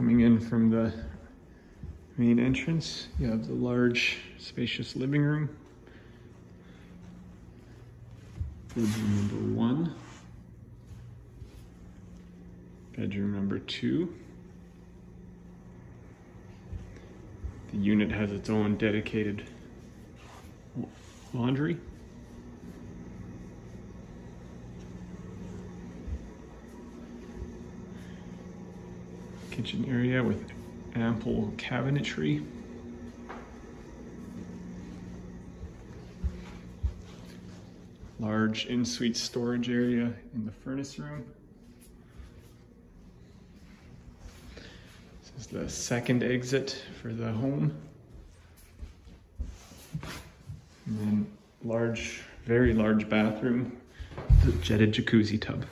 Coming in from the main entrance, you have the large, spacious living room. Bedroom number one. Bedroom number two. The unit has its own dedicated laundry. Kitchen area with ample cabinetry. Large in-suite storage area in the furnace room. This is the second exit for the home. And then large, very large bathroom, the jetted jacuzzi tub.